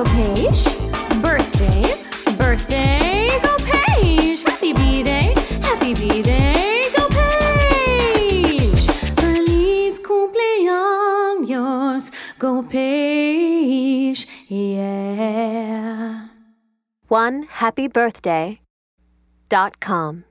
Gopesh. Birthday, birthday, Gopesh. Happy B-Day, happy B-Day, Gopesh. Feliz cumpleaños, Gopesh, yeah. One happy birthday dot com.